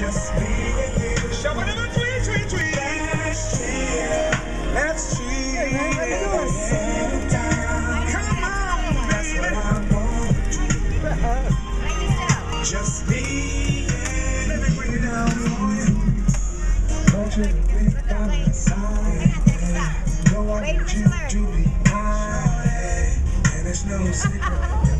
Just me and you. Tweet, tweet, tweet. Let's chill. Let's chill. Come on, that's what I want. Just me and Let me bring it down for you. Want you to be by my side. Don't want you to be mine. And it's no secret.